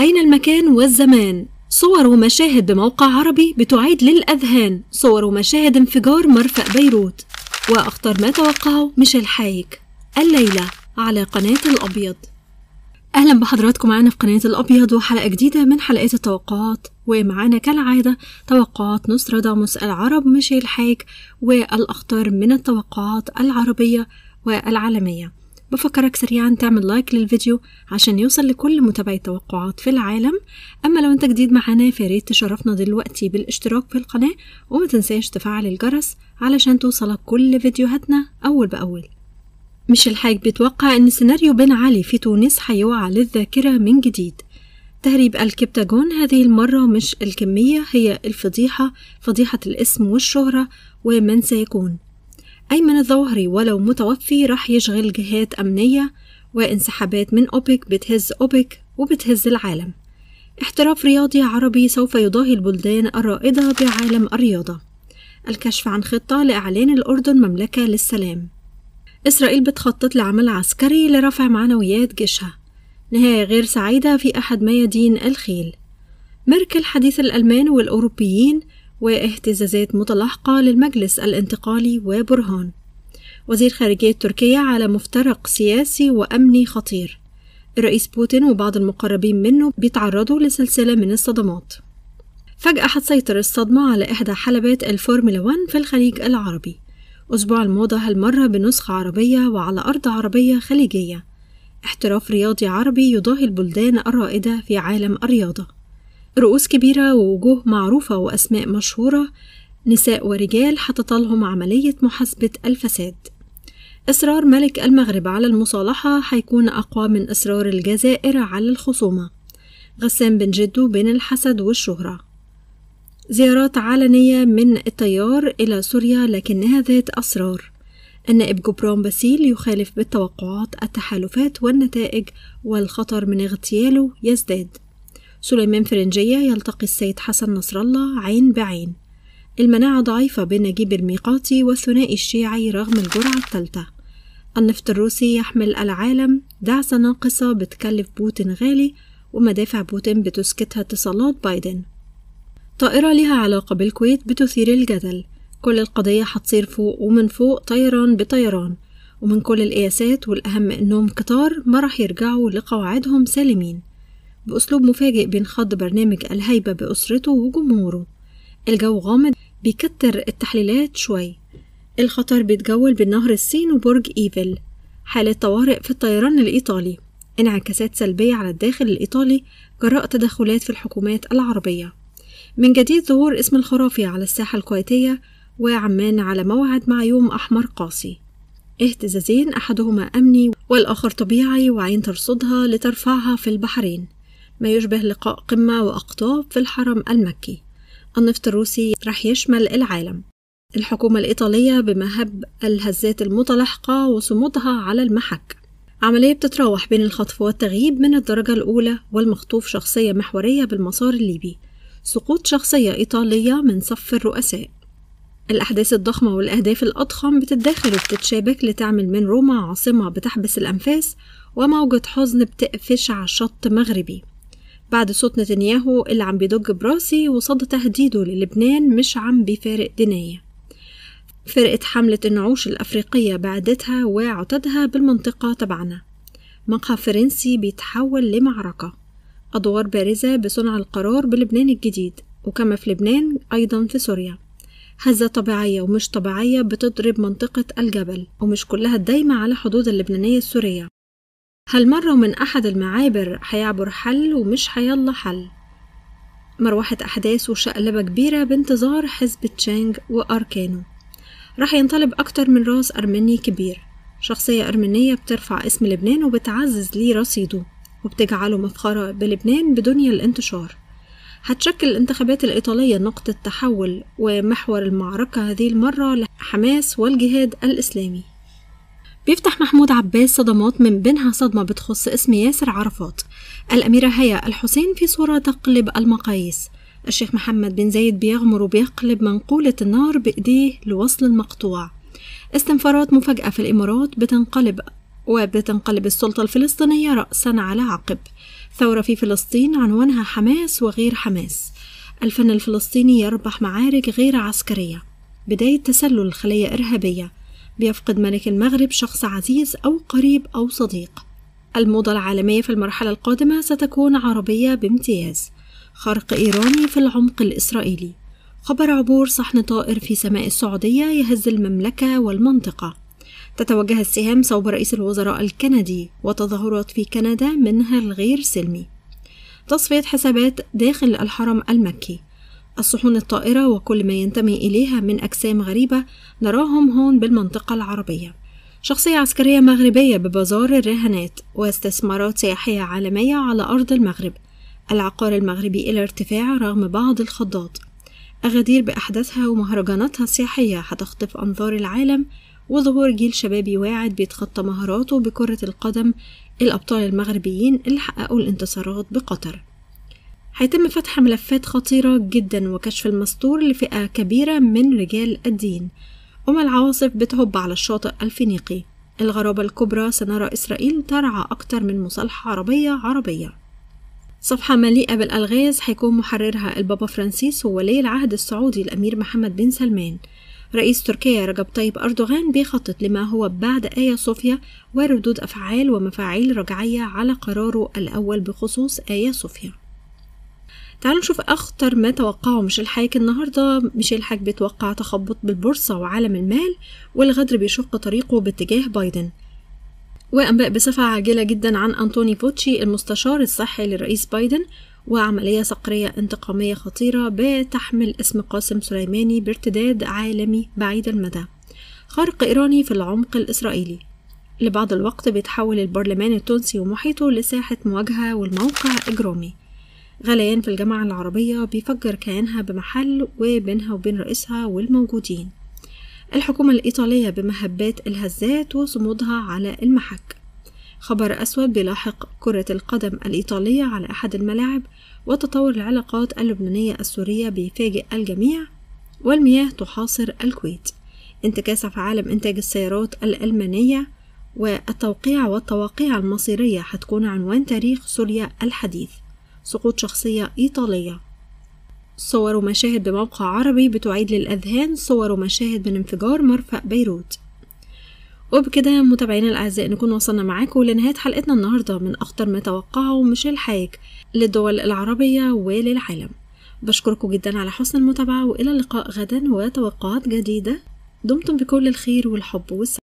أين المكان والزمان؟ صور ومشاهد بموقع عربي بتعيد للأذهان. صور ومشاهد انفجار مرفأ بيروت. وأخطر ما توقعه ميشيل حايك. الليلة على قناة الأبيض. أهلا بحضراتكم معانا في قناة الأبيض وحلقة جديدة من حلقات التوقعات. ومعانا كالعادة توقعات نوستراداموس العرب ميشيل حايك والأخطر من التوقعات العربية والعالمية. بفكرك سريعا تعمل لايك للفيديو عشان يوصل لكل متابعي التوقعات في العالم. أما لو أنت جديد معانا فياريت تشرفنا دلوقتي بالاشتراك في القناة وما تنساش تفعل الجرس علشان توصلك كل فيديوهاتنا أول بأول. ميشال حايك بيتوقع إن سيناريو بن علي في تونس هيرجع للذاكرة من جديد. تهريب الكبتاجون هذه المرة مش الكمية هي الفضيحة فضيحة الاسم والشهرة ومن سيكون. أيمن الظواهري ولو متوفي راح يشغل جهات أمنية وانسحابات من أوبك بتهز أوبك وبتهز العالم. احتراف رياضي عربي سوف يضاهي البلدان الرائدة بعالم الرياضة. الكشف عن خطة لإعلان الأردن مملكة للسلام. إسرائيل بتخطط لعمل عسكري لرفع معنويات جيشها. نهاية غير سعيدة في أحد ميادين الخيل. ميركل حديث الألمان والأوروبيين واهتزازات متلاحقة للمجلس الانتقالي وبرهان. وزير خارجية تركيا على مفترق سياسي وأمني خطير. الرئيس بوتين وبعض المقربين منه بيتعرضوا لسلسلة من الصدمات. فجأة هتسيطر الصدمة على إحدى حلبات الفورمولا 1 في الخليج العربي. أسبوع الموضة هالمرة بنسخة عربية وعلى أرض عربية خليجية. احتراف رياضي عربي يضاهي البلدان الرائدة في عالم الرياضة. رؤوس كبيرة ووجوه معروفة وأسماء مشهورة نساء ورجال حتطالهم عملية محاسبة الفساد. إصرار ملك المغرب على المصالحة حيكون أقوى من إصرار الجزائر على الخصومة. غسان بن جدو بين الحسد والشهرة. زيارات علنية من التيار إلى سوريا لكنها ذات أسرار. النائب جبران باسيل يخالف بالتوقعات التحالفات والنتائج والخطر من اغتياله يزداد. سليمان فرنجية يلتقي السيد حسن نصر الله عين بعين. المناعة ضعيفة بين نجيب الميقاتي والثنائي الشيعي رغم الجرعة الثالثة. النفط الروسي يحمل العالم دعسة ناقصة بتكلف بوتين غالي ومدافع بوتين بتسكتها اتصالات بايدن. طائرة لها علاقة بالكويت بتثير الجدل. كل القضية هتصير فوق ومن فوق طيران بطيران ومن كل القياسات والأهم إنهم قطار ما راح يرجعوا لقواعدهم سالمين. بأسلوب مفاجئ بينخض برنامج الهيبة بأسرته وجمهوره. الجو غامض بيكتر التحليلات شوي. الخطر بيتجول بين نهر السين وبرج إيفل. حالة طوارئ في الطيران الإيطالي. انعكاسات سلبية على الداخل الإيطالي. جراء تدخلات في الحكومات العربية. من جديد ظهور اسم الخرافي على الساحة الكويتية وعمان على موعد مع يوم أحمر قاسي. اهتزازين أحدهما أمني والآخر طبيعي وعين ترصدها لترفعها في البحرين. ما يشبه لقاء قمة وأقطاب في الحرم المكي. النفط الروسي رح يشمل العالم. الحكومة الإيطالية بمهب الهزات المتلاحقة وصمودها على المحك. عملية بتتراوح بين الخطف والتغييب من الدرجة الأولى والمخطوف شخصية محورية بالمسار الليبي. سقوط شخصية إيطالية من صف الرؤساء. الأحداث الضخمة والأهداف الأضخم بتتداخل وبتتشابك لتعمل من روما عاصمة بتحبس الأنفاس وموجة حزن بتقفش على شط مغربي بعد صوت نتنياهو اللي عم بيدج براسي وصد تهديده للبنان مش عم بيفارق دناية فرقة حملة النعوش الأفريقية بعدتها وعتدها بالمنطقة تبعنا. مقهى فرنسي بيتحول لمعركة. أدوار بارزة بصنع القرار بلبنان الجديد وكما في لبنان أيضا في سوريا. هزة طبيعية ومش طبيعية بتضرب منطقة الجبل ومش كلها دايمة على حدود اللبنانية السورية. هالمرة من أحد المعابر حيعبر حل ومش حيلا حل؟ مروحة أحداث وشقلبة كبيرة بانتظار حزب تشانج وأركانه. راح ينطلب أكتر من راس أرمني كبير. شخصية أرمنية بترفع اسم لبنان وبتعزز ليه رصيده وبتجعله مفخرة بلبنان بدنيا الانتشار. هتشكل الانتخابات الإيطالية نقطة تحول ومحور المعركة هذه المرة لحماس والجهاد الإسلامي. بيفتح محمود عباس صدمات من بينها صدمة بتخص اسم ياسر عرفات. الأميرة هيا الحسين في صورة تقلب المقاييس. الشيخ محمد بن زايد بيغمر وبيقلب منقولة النار بإيديه لوصل المقطوع. استنفارات مفاجئة في الإمارات بتنقلب وبتنقلب السلطة الفلسطينية رأسا على عقب. ثورة في فلسطين عنوانها حماس وغير حماس. الفن الفلسطيني يربح معارك غير عسكرية. بداية تسلل خلية إرهابية. بيفقد ملك المغرب شخص عزيز أو قريب أو صديق. الموضة العالمية في المرحلة القادمة ستكون عربية بامتياز. خرق إيراني في العمق الإسرائيلي. خبر عبور صحن طائر في سماء السعودية يهز المملكة والمنطقة. تتوجه السهام صوب رئيس الوزراء الكندي وتظاهرات في كندا منها الغير سلمي. تصفية حسابات داخل الحرم المكي. الصحون الطائرة وكل ما ينتمي إليها من أجسام غريبة نراهم هون بالمنطقة العربية. شخصية عسكرية مغربية ببازار الرهانات واستثمارات سياحية عالمية على أرض المغرب. العقار المغربي إلى ارتفاع رغم بعض الخضات. أغادير بأحداثها ومهرجاناتها السياحية هتخطف أنظار العالم وظهور جيل شبابي واعد بيتخطى مهاراته بكرة القدم الأبطال المغربيين اللي حققوا الانتصارات بقطر. هيتم فتح ملفات خطيرة جدا وكشف المستور لفئة كبيرة من رجال الدين. وما العواصف بتهب على الشاطئ الفينيقي. الغرابة الكبرى سنرى إسرائيل ترعى أكتر من مصالحة عربية عربية. صفحة مليئة بالألغاز هيكون محررها البابا فرانسيس وولي العهد السعودي الأمير محمد بن سلمان. رئيس تركيا رجب طيب أردوغان بيخطط لما هو بعد آيا صوفيا وردود أفعال ومفاعيل رجعية على قراره الأول بخصوص آيا صوفيا. تعالوا نشوف أخطر ما توقعه ميشيل حايك النهاردة. ميشيل حايك بيتوقع تخبط بالبورصة وعالم المال والغدر بيشق طريقه باتجاه بايدن. وأنباء بصفة عاجلة جدا عن أنتوني فوتشي المستشار الصحي للرئيس بايدن وعملية صقرية انتقامية خطيرة بتحمل اسم قاسم سليماني بارتداد عالمي بعيد المدى. خرق إيراني في العمق الإسرائيلي. لبعض الوقت بيتحول البرلمان التونسي ومحيطه لساحة مواجهة والموقع إجرامي. غليان في الجامعة العربية بيفجر كيانها بمحل وبينها وبين رئيسها والموجودين. الحكومة الإيطالية بمهبات الهزات وصمودها على المحك. خبر أسود بيلاحق كرة القدم الإيطالية على أحد الملاعب وتطور العلاقات اللبنانية السورية بيفاجئ الجميع. والمياه تحاصر الكويت. انتكاسة في عالم إنتاج السيارات الألمانية والتوقيع والتواقيع المصيرية هتكون عنوان تاريخ سوريا الحديث. سقوط شخصية إيطالية. صور ومشاهد بموقع عربي بتعيد للأذهان. صور ومشاهد من انفجار مرفأ بيروت. وبكده متابعينا الأعزاء نكون وصلنا معاكم لنهاية حلقتنا النهاردة من أخطر ما توقعه ميشيل حايك للدول العربية وللعالم. بشكركم جدا على حسن المتابعة وإلى اللقاء غدا وتوقعات جديدة. دمتم بكل الخير والحب والسعادة.